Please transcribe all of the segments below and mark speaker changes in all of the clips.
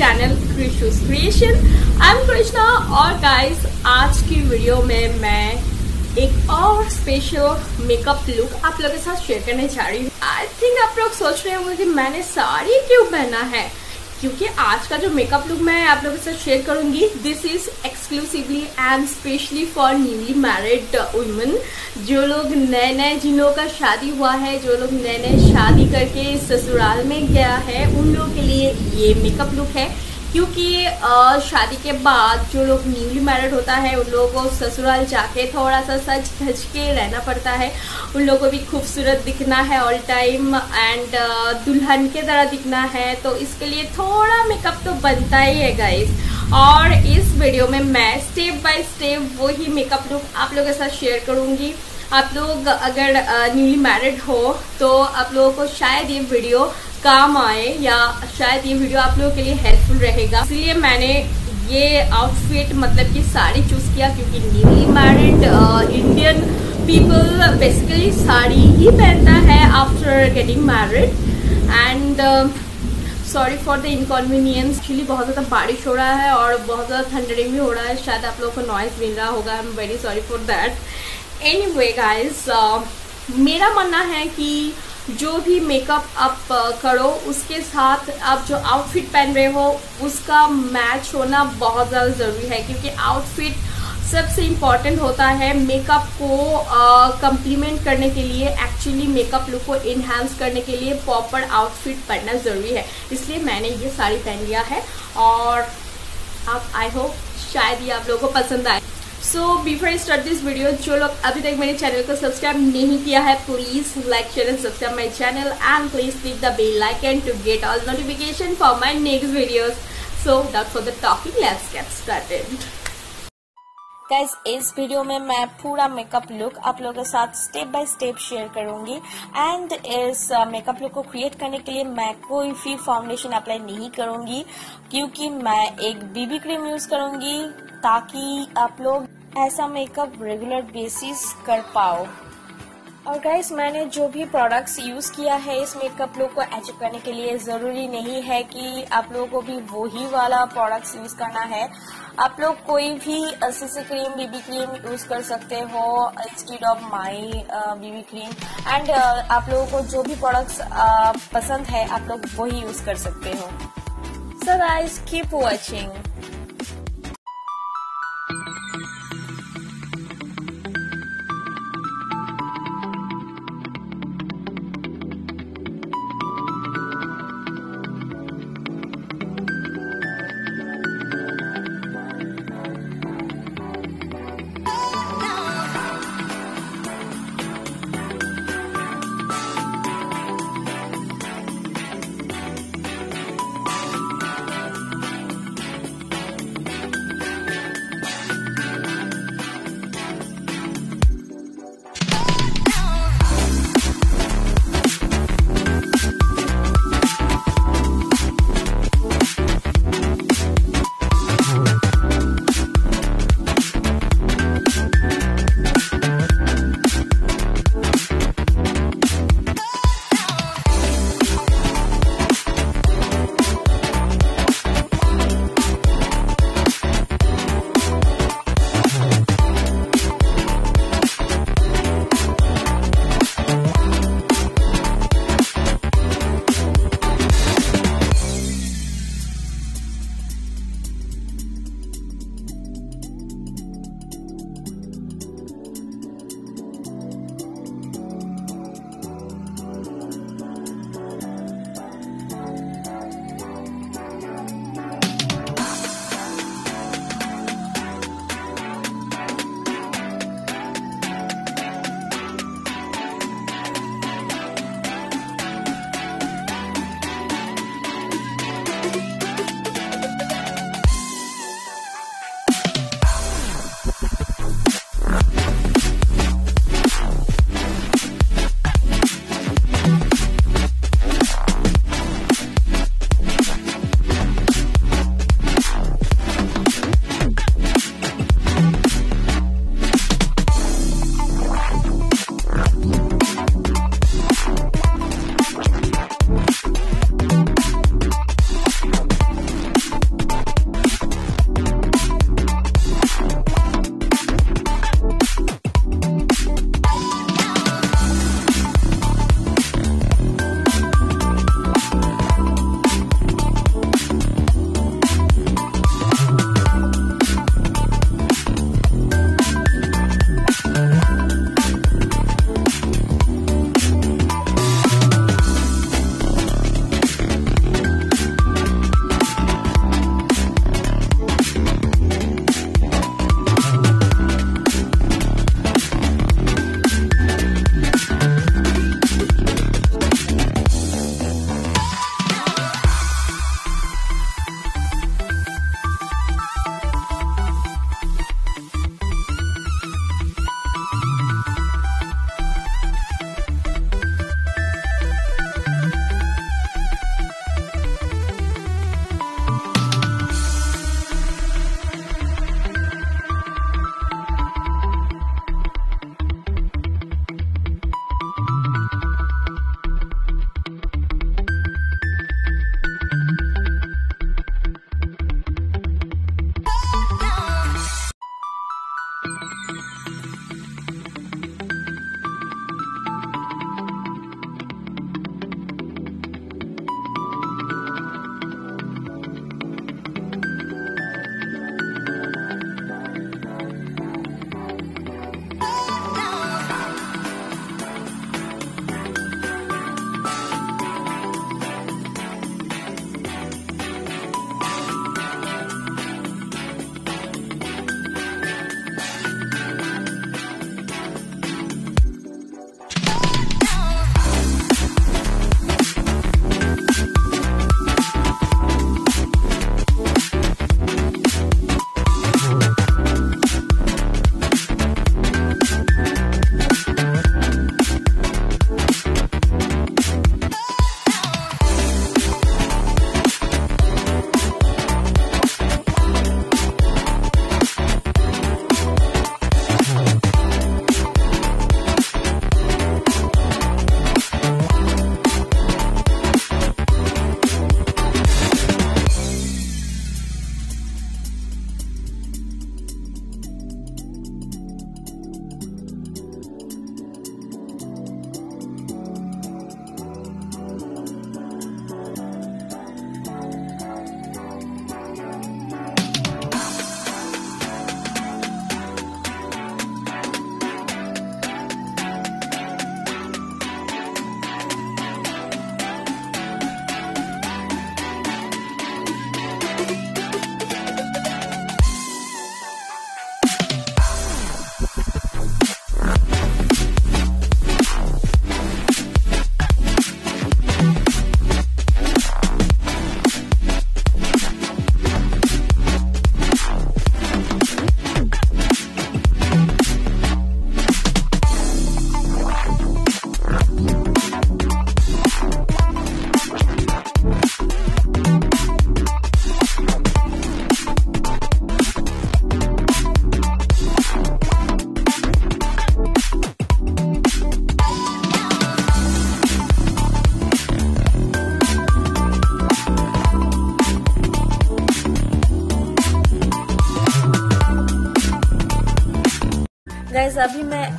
Speaker 1: Channel क्रिशूस creation I am Krishna और guys आज की वीडियो में मैं एक और स्पेशल मेकअप लुक आप लोगों के साथ शेयर करने जा रही हूँ। आई थिंक आप लोग सोच रहे होंगे कि मैंने साड़ी क्यों पहना है? क्योंकि आज का जो मेकअप लुक मैं आप लोगों के साथ शेयर करूँगी this is exclusively and specially for newly married women जो लोग नए नए जिन लोगों का शादी हुआ है, जो लोग नए नए शादी करके ससुराल में गया है, उन लोगों के लिए ये मेकअप लुक है। क्योंकि शादी के बाद जो लोग न्यूली मैरिड होता है, उन लोगों को ससुराल जाके थोड़ा सा सच धज के रहना पड़ता है। उन लोगों को भी खूबसूरत दिखना है ऑल टाइम एंड दुल्हन के तरह दिखना है। तो इसके लिए थोड़ा मेकअप तो बनता ही है गाइस और इस वीडियो में मैं स्टेप बाय स्टेप वही मेकअप लुक आप लोगों के साथ शेयर करूँगी। आप लोग अगर न्यूली मैरिड हो तो आप लोगों को शायद ये वीडियो काम आए या शायद ये वीडियो आप लोगों के लिए हेल्पफुल रहेगा। इसलिए मैंने ये आउटफिट मतलब कि साड़ी चूज़ किया क्योंकि newly married Indian people basically sari ही पहनता है after getting married and sorry for the inconvenience actually बहुत ज़्यादा बारिश हो रहा है और बहुत ज़्यादा थंडरिंग भी हो रहा है। शायद आप लोगों को नॉइज़ मिल रहा होगा। I am very sorry for that anyway guys मेरा मानना है कि जो भी मेकअप आप करो, उसके साथ आप जो आउटफिट पहन रहे हो, उसका मैच होना बहुत ज़्यादा ज़रूरी है, क्योंकि आउटफिट सबसे इंपॉर्टेंट होता है मेकअप को कंप्लीमेंट करने के लिए एक्चुअली मेकअप लुक को इन्हांस करने के लिए प्रॉपर आउटफिट पहनना ज़रूरी है। इसलिए मैंने ये साड़ी पहन लिया है और आप आई होप शायद ये आप लोगों को पसंद आए। So before I start this video जो लोग अभी तक मेरे चैनल को सब्सक्राइब नहीं किया है please like share and subscribe my channel and please click the bell icon to get all notification for my next videos so that for the topic let's get started
Speaker 2: guys इस video में मैं पूरा makeup look आप लोगों के साथ step by step share करूँगी। And इस मेकअप लुक को क्रिएट करने के लिए मैं कोई भी फाउंडेशन अप्लाई नहीं करूँगी, क्योंकि मैं एक बीबी क्रीम यूज़ करूँगी ताकि आप लोग ऐसा मेकअप रेगुलर बेसिस कर पाओ। और गाइस मैंने जो भी प्रोडक्ट्स यूज़ किया है इस मेकअप लुक को अचीव करने के लिए ज़रूरी नहीं है कि आप लोगों को भी वही वाला प्रोडक्ट्स यूज़ करना है। आप लोग कोई भी CC cream BB cream use कर सकते हो instead of my BB cream and आप लोगों को जो भी प्रोडक्ट्स पसंद है, आप लोग वही यूज़ कर सकते हो। सर गाइस कीप वॉचिंग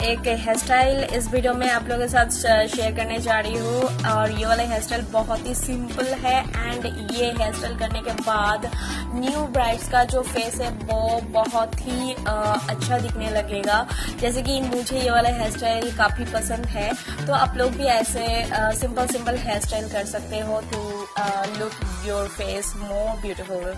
Speaker 2: एक हेयर स्टाइल इस वीडियो में आप लोगों के साथ शेयर करने जा रही हूँ। और ये वाला हेयर स्टाइल बहुत ही सिंपल है एंड ये हेयर स्टाइल करने के बाद न्यू ब्राइड्स का जो फेस है, वो बहुत ही अच्छा दिखने लगेगा। जैसे कि मुझे ये वाला हेयर स्टाइल काफ़ी पसंद है। तो आप लोग भी ऐसे सिंपल सिंपल हेयर स्टाइल कर सकते हो to look your face more beautiful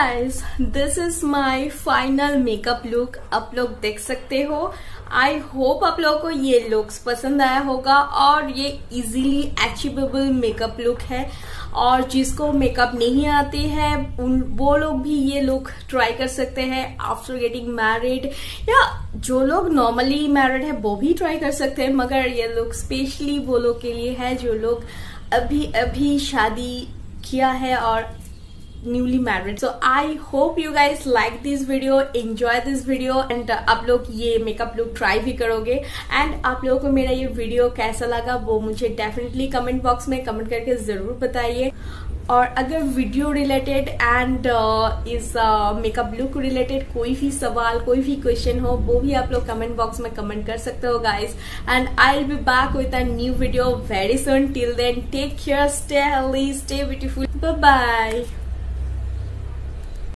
Speaker 1: guys this is my final makeup look आप लोग देख सकते हो। आई होप आप लोगों को ये लुक्स पसंद आया होगा और ये इजीली अचीवेबल मेकअप लुक है। और जिसको मेकअप नहीं आती है, उन, वो लोग भी ये लुक ट्राई कर सकते हैं आफ्टर गेटिंग मैरिड या जो लोग नॉर्मली मैरिड है, वो भी ट्राई कर सकते हैं, मगर ये लुक स्पेशली वो लोग के लिए है, जो लोग अभी अभी शादी किया है और married. So i hope you guys like this video enjoy this video and uh, आप लोग ये मेकअप लुक ट्राई भी करोगे. एंड आप लोगों को मेरा ये वीडियो कैसा लगा वो मुझे डेफिनेटली कमेंट बॉक्स में कमेंट करके ज़रूर बताइए. और अगर वीडियो रिलेटेड एंड इस मेकअप लुक रिलेटेड कोई भी सवाल कोई भी क्वेश्चन हो वो भी आप लोग कमेंट बॉक्स में कमेंट कर सकते हो guys and I will be back with a new video very soon till then take care stay healthy stay beautiful bye